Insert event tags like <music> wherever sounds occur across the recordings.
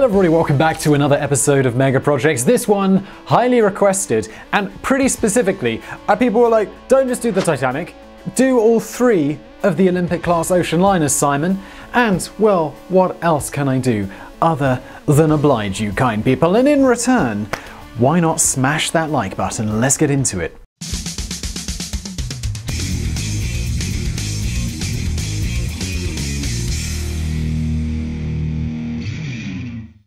Hello everybody, welcome back to another episode of Mega Projects. This one, highly requested, and pretty specifically, people were like, don't just do the Titanic, do all three of the Olympic class ocean liners, Simon. And, well, what else can I do other than oblige you kind people? And in return, why not smash that like button? Let's get into it.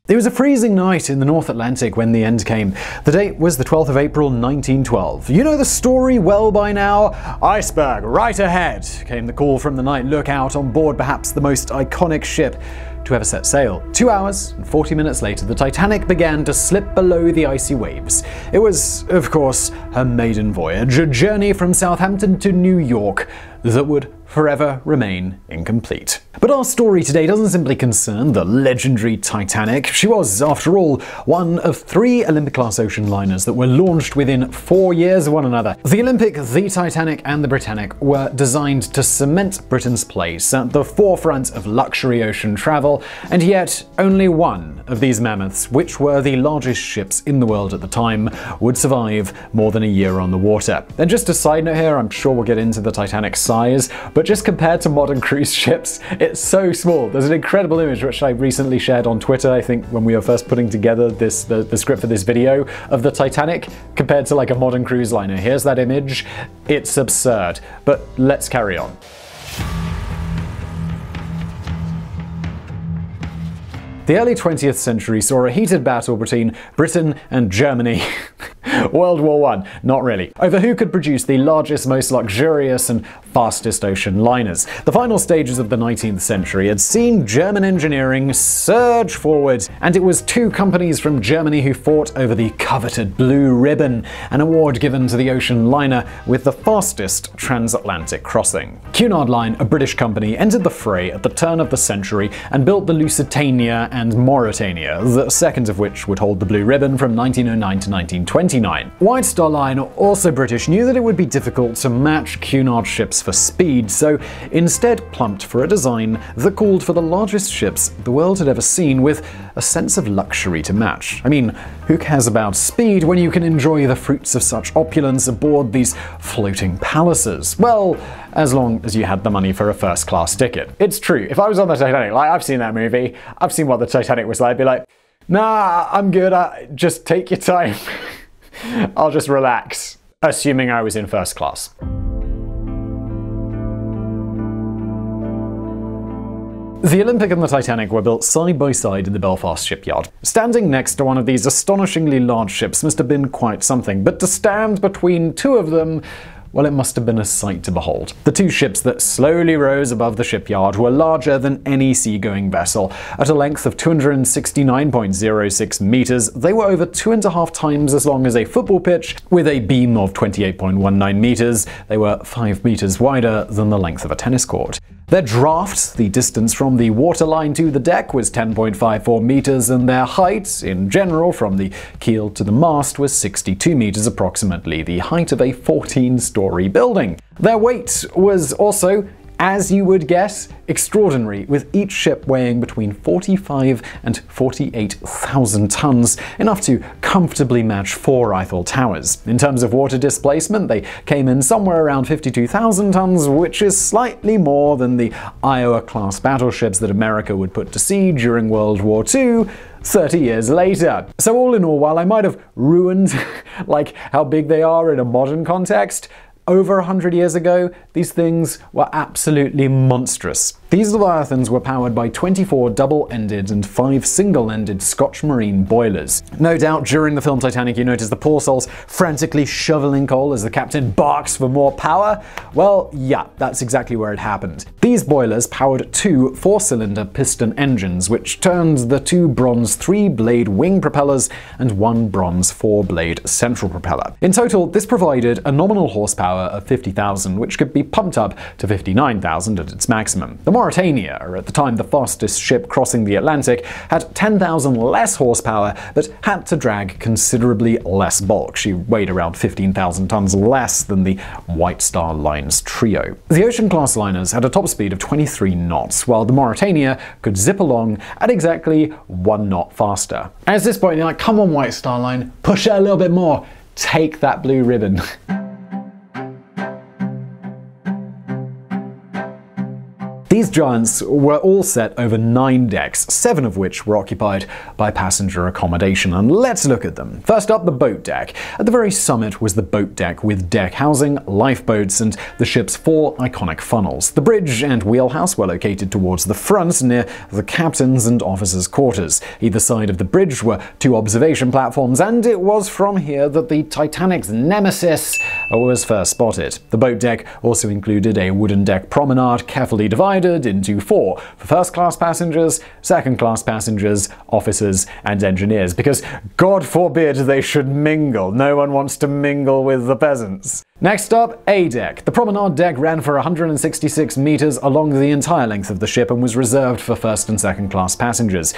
It was a freezing night in the North Atlantic when the end came. The date was the 12th of April 1912. You know the story well by now? Iceberg, right ahead, came the call from the night lookout on board perhaps the most iconic ship to ever set sail. Two hours and 40 minutes later, the Titanic began to slip below the icy waves. It was, of course, her maiden voyage, a journey from Southampton to New York that would forever remain incomplete. But our story today doesn't simply concern the legendary Titanic. She was, after all, one of three Olympic class ocean liners that were launched within four years of one another. The Olympic, the Titanic, and the Britannic were designed to cement Britain's place at the forefront of luxury ocean travel, and yet only one of these mammoths, which were the largest ships in the world at the time, would survive more than a year on the water. And just a side note here, I'm sure we'll get into the Titanic's size, but just compared to modern cruise <laughs> ships, it's so small. There's an incredible image which I recently shared on Twitter, I think when we were first putting together this the, the script for this video, of the Titanic compared to like a modern cruise liner. Here's that image. It's absurd. But let's carry on. The early 20th century saw a heated battle between Britain and Germany. <laughs> <laughs> World War I, not really, over who could produce the largest, most luxurious, and fastest ocean liners. The final stages of the 19th century had seen German engineering surge forward, and it was two companies from Germany who fought over the coveted Blue Ribbon, an award given to the ocean liner with the fastest transatlantic crossing. Cunard Line, a British company, entered the fray at the turn of the century and built the Lusitania and Mauretania, the second of which would hold the Blue Ribbon from 1909 to 1929. White Star Line, also British, knew that it would be difficult to match Cunard ships for speed, so instead plumped for a design that called for the largest ships the world had ever seen with a sense of luxury to match. I mean, who cares about speed when you can enjoy the fruits of such opulence aboard these floating palaces? Well, as long as you had the money for a first class ticket. It's true, if I was on the Titanic, like I've seen that movie, I've seen what the Titanic was like, I'd be like, nah, I'm good, I, just take your time. <laughs> <laughs> I'll just relax, assuming I was in first class. The Olympic and the Titanic were built side by side in the Belfast shipyard. Standing next to one of these astonishingly large ships must have been quite something, but to stand between two of them well, it must have been a sight to behold. The two ships that slowly rose above the shipyard were larger than any seagoing vessel. At a length of 269.06 meters, they were over two and a half times as long as a football pitch. With a beam of 28.19 meters, they were 5 meters wider than the length of a tennis court. Their draft, the distance from the waterline to the deck, was 10.54 meters, and their height, in general, from the keel to the mast, was 62 meters, approximately the height of a 14 story building. Their weight was also as you would guess, extraordinary, with each ship weighing between 45 and 48,000 tons, enough to comfortably match four Eiffel Towers. In terms of water displacement, they came in somewhere around 52,000 tons, which is slightly more than the Iowa class battleships that America would put to sea during World War II. 30 years later. So all in all, while I might have ruined <laughs> like how big they are in a modern context, over 100 years ago, these things were absolutely monstrous. These Leviathans were powered by 24 double-ended and 5 single-ended Scotch Marine boilers. No doubt during the film Titanic you notice the poor souls frantically shoveling coal as the captain barks for more power. Well, yeah, that's exactly where it happened. These boilers powered two four-cylinder piston engines, which turned the two bronze three-blade wing propellers and one bronze four-blade central propeller. In total, this provided a nominal horsepower of 50,000, which could be pumped up to 59,000 at its maximum. The more Mauretania, at the time the fastest ship crossing the Atlantic, had 10,000 less horsepower but had to drag considerably less bulk. She weighed around 15,000 tons less than the White Star Line's trio. The Ocean class liners had a top speed of 23 knots, while the Mauretania could zip along at exactly one knot faster. At this point, you're like, come on, White Star Line, push it a little bit more. Take that blue ribbon. <laughs> These giants were all set over nine decks, seven of which were occupied by passenger accommodation, and let's look at them. First up, the boat deck. At the very summit was the boat deck with deck housing, lifeboats, and the ship's four iconic funnels. The bridge and wheelhouse were located towards the front near the captain's and officers' quarters. Either side of the bridge were two observation platforms, and it was from here that the Titanic's nemesis was first spotted. The boat deck also included a wooden deck promenade carefully divided into four for first class passengers, second class passengers, officers, and engineers, because God forbid they should mingle. No one wants to mingle with the peasants. Next up, A deck. The promenade deck ran for 166 meters along the entire length of the ship and was reserved for first and second class passengers.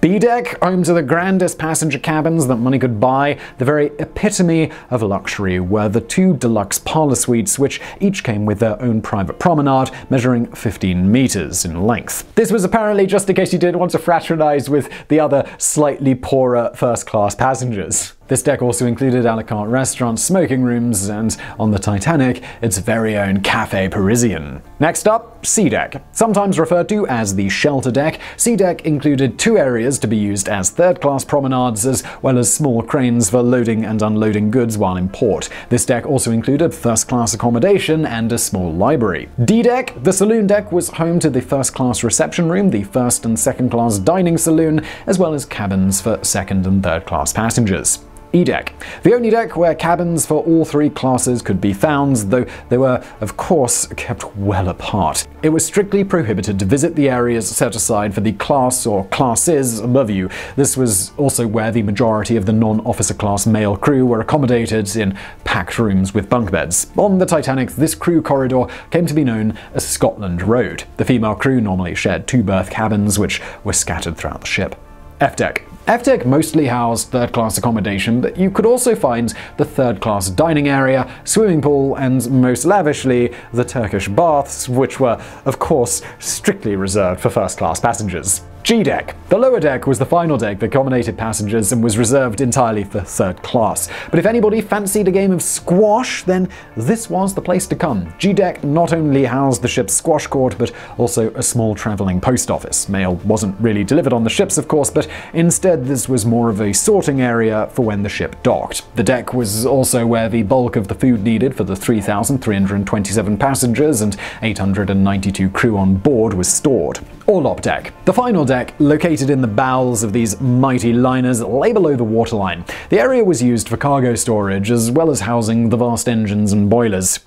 B-Deck, home to the grandest passenger cabins that money could buy, the very epitome of luxury, were the two deluxe parlor suites, which each came with their own private promenade, measuring 15 meters in length. This was apparently just in case you didn't want to fraternize with the other slightly poorer first-class passengers. This deck also included a la carte restaurants, smoking rooms, and on the Titanic, its very own Cafe Parisien. Next up, C Deck. Sometimes referred to as the shelter deck, C Deck included two areas to be used as third class promenades, as well as small cranes for loading and unloading goods while in port. This deck also included first class accommodation and a small library. D Deck, the saloon deck, was home to the first class reception room, the first and second class dining saloon, as well as cabins for second and third class passengers. E-Deck, the only deck where cabins for all three classes could be found, though they were, of course, kept well apart. It was strictly prohibited to visit the areas set aside for the class or classes above you. This was also where the majority of the non-officer class male crew were accommodated in packed rooms with bunk beds. On the Titanic, this crew corridor came to be known as Scotland Road. The female crew normally shared two berth cabins, which were scattered throughout the ship. F-Deck. F-Deck mostly housed third-class accommodation, but you could also find the third-class dining area, swimming pool, and most lavishly, the Turkish baths, which were, of course, strictly reserved for first-class passengers. G deck. The lower deck was the final deck that accommodated passengers and was reserved entirely for third class. But if anybody fancied a game of squash, then this was the place to come. G deck not only housed the ship's squash court, but also a small traveling post office. Mail wasn't really delivered on the ships, of course, but instead this was more of a sorting area for when the ship docked. The deck was also where the bulk of the food needed for the 3,327 passengers and 892 crew on board was stored. Orlop deck. The final deck, located in the bowels of these mighty liners, lay below the waterline. The area was used for cargo storage as well as housing the vast engines and boilers.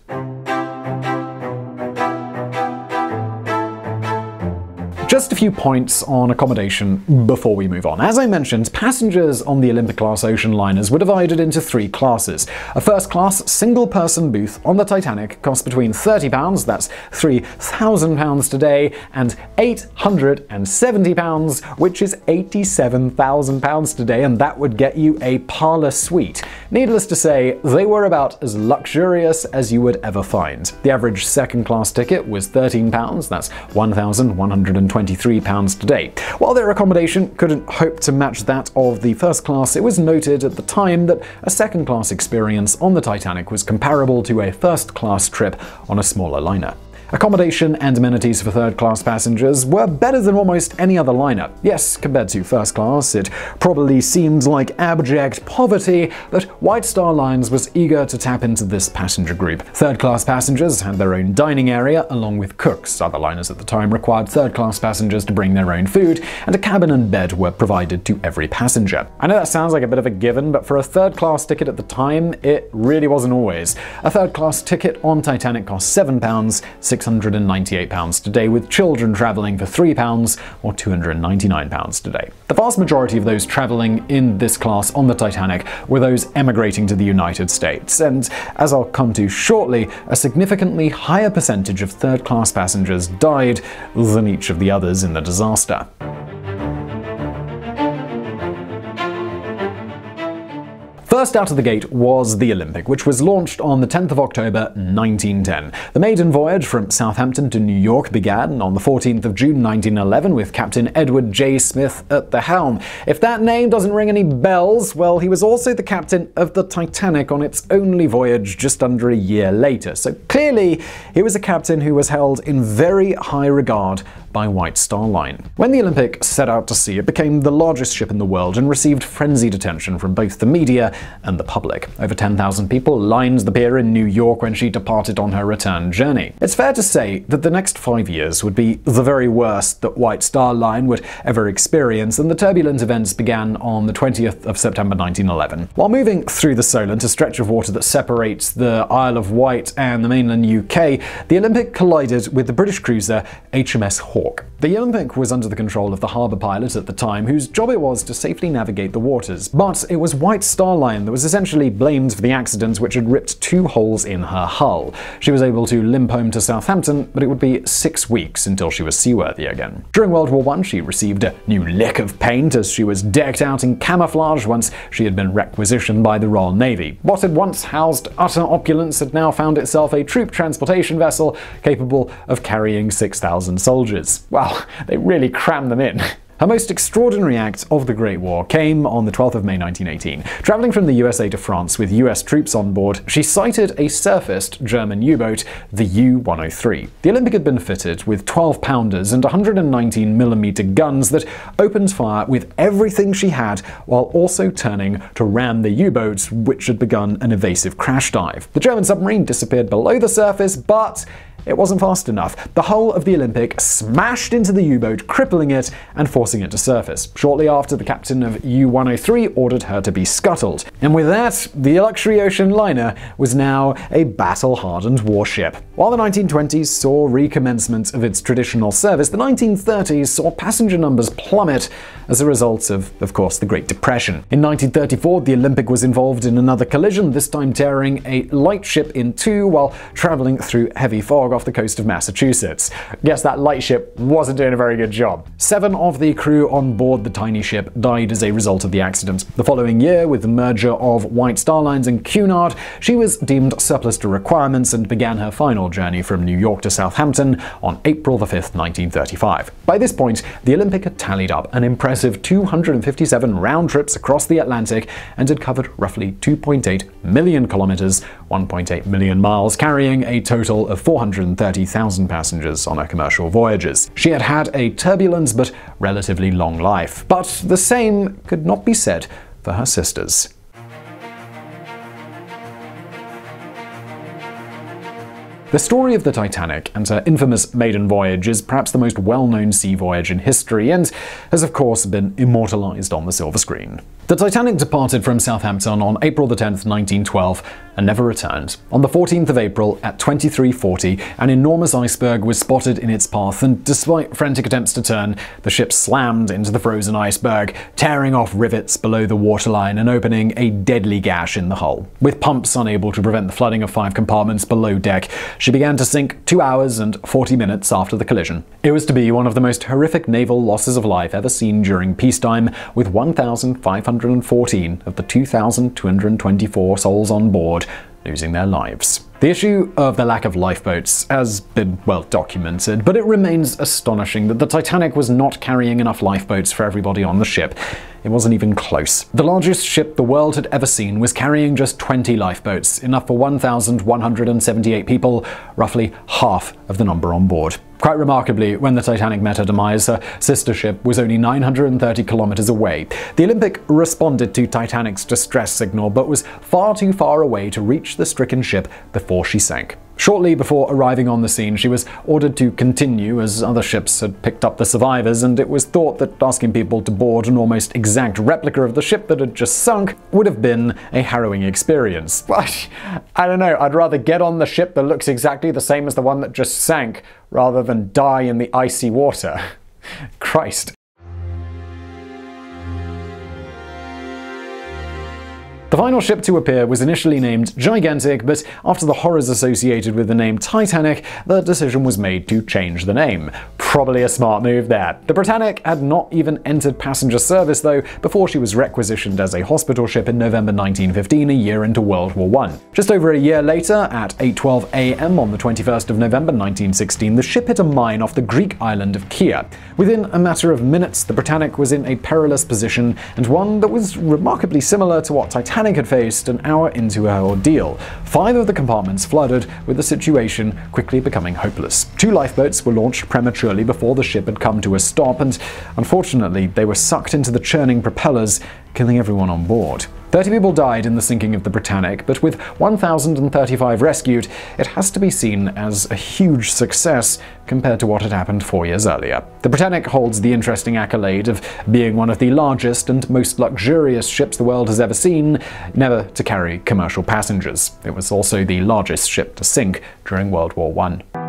Just a few points on accommodation before we move on. As I mentioned, passengers on the Olympic class ocean liners were divided into three classes. A first class single person booth on the Titanic cost between £30, that's £3,000 today, and £870, which is £87,000 today, and that would get you a parlor suite. Needless to say, they were about as luxurious as you would ever find. The average second class ticket was £13, that's 1,120 £23 today. While their accommodation couldn't hope to match that of the first class, it was noted at the time that a second class experience on the Titanic was comparable to a first class trip on a smaller liner. Accommodation and amenities for third class passengers were better than almost any other liner. Yes, compared to first class, it probably seemed like abject poverty, but White Star Lines was eager to tap into this passenger group. Third class passengers had their own dining area along with cooks. Other liners at the time required third class passengers to bring their own food, and a cabin and bed were provided to every passenger. I know that sounds like a bit of a given, but for a third class ticket at the time, it really wasn't always. A third class ticket on Titanic cost £7, £698 today, with children travelling for £3 or £299 today. The vast majority of those travelling in this class on the Titanic were those emigrating to the United States, and as I'll come to shortly, a significantly higher percentage of third class passengers died than each of the others in the disaster. First out of the gate was the Olympic, which was launched on the 10th of October 1910. The maiden voyage from Southampton to New York began on the 14th of June 1911 with Captain Edward J. Smith at the helm. If that name doesn't ring any bells, well, he was also the captain of the Titanic on its only voyage just under a year later. So clearly, he was a captain who was held in very high regard by White Star Line. When the Olympic set out to sea, it became the largest ship in the world and received frenzied attention from both the media and the public. Over 10,000 people lined the pier in New York when she departed on her return journey. It's fair to say that the next five years would be the very worst that White Star Line would ever experience, and the turbulent events began on the 20th of September 1911. While moving through the Solent, a stretch of water that separates the Isle of Wight and the mainland UK, the Olympic collided with the British cruiser HMS Hawke. Hawke. The Olympic was under the control of the harbour pilot at the time, whose job it was to safely navigate the waters. But it was White Star Line that was essentially blamed for the accident which had ripped two holes in her hull. She was able to limp home to Southampton, but it would be six weeks until she was seaworthy again. During World War I, she received a new lick of paint as she was decked out in camouflage once she had been requisitioned by the Royal Navy. What had once housed utter opulence had now found itself a troop transportation vessel capable of carrying 6,000 soldiers. Wow, <laughs> they really crammed them in. <laughs> Her most extraordinary act of the Great War came on the 12th of May 1918. Traveling from the USA to France with US troops on board, she sighted a surfaced German U-boat, the U-103. The Olympic had been fitted with 12-pounders and 119mm guns that opened fire with everything she had while also turning to ram the U-boat, which had begun an evasive crash dive. The German submarine disappeared below the surface, but it wasn't fast enough. The hull of the Olympic smashed into the U-boat, crippling it and forcing it to surface. Shortly after, the captain of U-103 ordered her to be scuttled. And with that, the luxury ocean liner was now a battle-hardened warship. While the 1920s saw recommencement of its traditional service, the 1930s saw passenger numbers plummet as a result of, of course, the Great Depression. In 1934, the Olympic was involved in another collision, this time tearing a lightship in two while traveling through heavy fog off the coast of Massachusetts. Guess that lightship wasn't doing a very good job. Seven of the crew on board the tiny ship died as a result of the accident. The following year, with the merger of White Star Lines and Cunard, she was deemed surplus to requirements and began her final journey from New York to Southampton on April 5, 1935. By this point, the Olympic had tallied up an impressive 257 round trips across the Atlantic and had covered roughly 2.8 million kilometers, 1.8 million miles, carrying a total of 430,000 passengers on her commercial voyages. She had had a turbulent but relatively long life. But the same could not be said for her sisters. The story of the Titanic and her infamous maiden voyage is perhaps the most well-known sea voyage in history and has of course been immortalized on the silver screen. The Titanic departed from Southampton on April 10, 1912, and never returned. On the 14th of April at 2340, an enormous iceberg was spotted in its path, and despite frantic attempts to turn, the ship slammed into the frozen iceberg, tearing off rivets below the waterline and opening a deadly gash in the hull. With pumps unable to prevent the flooding of five compartments below deck, she began to sink two hours and 40 minutes after the collision. It was to be one of the most horrific naval losses of life ever seen during peacetime, with 1,514 of the 2,224 souls on board losing their lives. The issue of the lack of lifeboats has been well documented, but it remains astonishing that the Titanic was not carrying enough lifeboats for everybody on the ship. It wasn't even close. The largest ship the world had ever seen was carrying just 20 lifeboats, enough for 1,178 people, roughly half of the number on board. Quite remarkably, when the Titanic met her demise, her uh, sister ship was only 930 kilometers away. The Olympic responded to Titanic's distress signal, but was far too far away to reach the stricken ship before she sank. Shortly before arriving on the scene, she was ordered to continue as other ships had picked up the survivors, and it was thought that asking people to board an almost exact replica of the ship that had just sunk would have been a harrowing experience. <laughs> But I don't know, I'd rather get on the ship that looks exactly the same as the one that just sank rather than die in the icy water. <laughs> Christ. Final ship to appear was initially named Gigantic, but after the horrors associated with the name Titanic, the decision was made to change the name. Probably a smart move there. The Britannic had not even entered passenger service, though, before she was requisitioned as a hospital ship in November 1915, a year into World War I. Just over a year later, at 8.12 am on the 21st of November 1916, the ship hit a mine off the Greek island of Kea. Within a matter of minutes, the Britannic was in a perilous position, and one that was remarkably similar to what Titanic Had faced an hour into her ordeal. Five of the compartments flooded, with the situation quickly becoming hopeless. Two lifeboats were launched prematurely before the ship had come to a stop, and unfortunately, they were sucked into the churning propellers, killing everyone on board. 30 people died in the sinking of the Britannic, but with 1,035 rescued, it has to be seen as a huge success compared to what had happened four years earlier. The Britannic holds the interesting accolade of being one of the largest and most luxurious ships the world has ever seen, never to carry commercial passengers. It was also the largest ship to sink during World War I.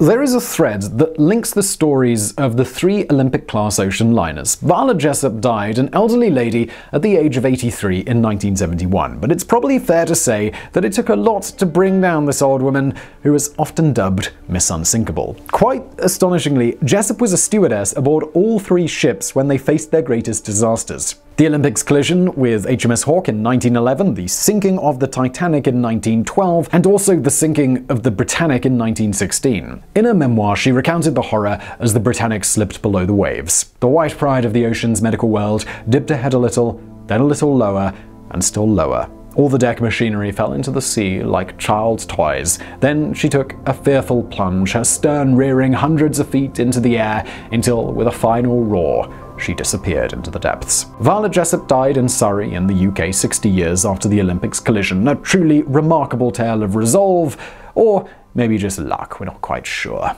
There is a thread that links the stories of the three Olympic class ocean liners. Violet Jessop died an elderly lady at the age of 83 in 1971, but it's probably fair to say that it took a lot to bring down this old woman who was often dubbed Miss Unsinkable. Quite astonishingly, Jessop was a stewardess aboard all three ships when they faced their greatest disasters. The Olympics collision with HMS Hawke in 1911, the sinking of the Titanic in 1912, and also the sinking of the Britannic in 1916. In her memoir, she recounted the horror as the Britannic slipped below the waves. The white pride of the ocean's medical world dipped ahead a little, then a little lower, and still lower. All the deck machinery fell into the sea like child's toys. Then she took a fearful plunge, her stern rearing hundreds of feet into the air, until, with a final roar, she disappeared into the depths. Violet Jessop died in Surrey in the UK 60 years after the Olympics collision, a truly remarkable tale of resolve, or maybe just luck, we're not quite sure.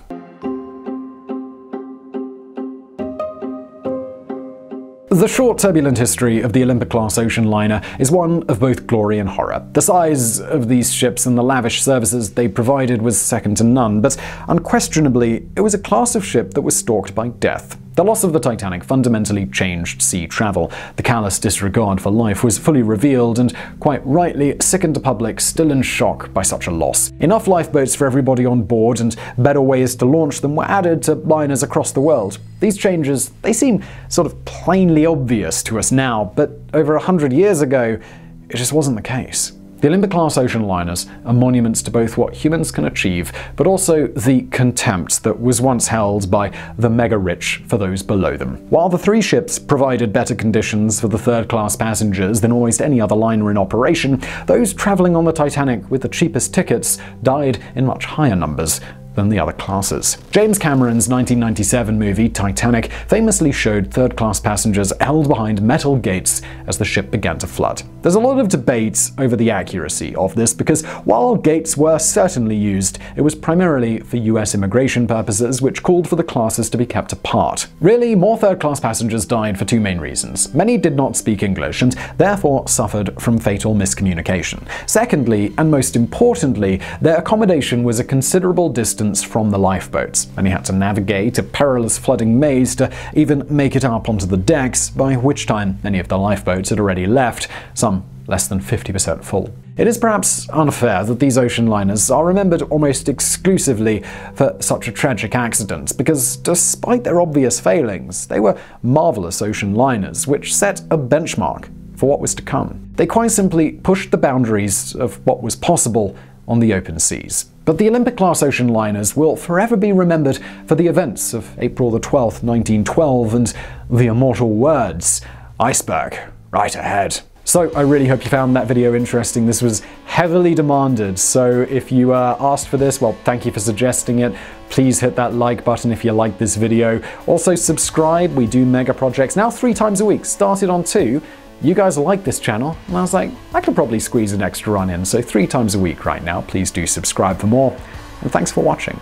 The short, turbulent history of the Olympic-class ocean liner is one of both glory and horror. The size of these ships and the lavish services they provided was second to none, but unquestionably, it was a class of ship that was stalked by death. The loss of the Titanic fundamentally changed sea travel. The callous disregard for life was fully revealed and, quite rightly, sickened the public still in shock by such a loss. Enough lifeboats for everybody on board and better ways to launch them were added to liners across the world. These changes, they seem sort of plainly obvious to us now, but over a hundred years ago, it just wasn't the case. The Olympic-class ocean liners are monuments to both what humans can achieve, but also the contempt that was once held by the mega-rich for those below them. While the three ships provided better conditions for the third-class passengers than almost any other liner in operation, those traveling on the Titanic with the cheapest tickets died in much higher numbers than the other classes. James Cameron's 1997 movie Titanic famously showed third class passengers held behind metal gates as the ship began to flood. There's a lot of debate over the accuracy of this because while gates were certainly used, it was primarily for US immigration purposes, which called for the classes to be kept apart. Really, more third class passengers died for two main reasons. Many did not speak English and therefore suffered from fatal miscommunication. Secondly, and most importantly, their accommodation was a considerable distance distance from the lifeboats, and he had to navigate a perilous flooding maze to even make it up onto the decks, by which time many of the lifeboats had already left, some less than 50% full. It is perhaps unfair that these ocean liners are remembered almost exclusively for such a tragic accident, because despite their obvious failings, they were marvelous ocean liners which set a benchmark for what was to come. They quite simply pushed the boundaries of what was possible on the open seas. But the Olympic class ocean liners will forever be remembered for the events of April the 12th, 1912, and the immortal words iceberg, right ahead. So I really hope you found that video interesting. This was heavily demanded, so if you uh, asked for this, well, thank you for suggesting it. Please hit that like button if you like this video. Also subscribe, we do mega projects now three times a week, started on two, you guys like this channel, and I was like, I could probably squeeze an extra run in, so three times a week right now. Please do subscribe for more, and thanks for watching.